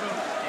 Minnesota.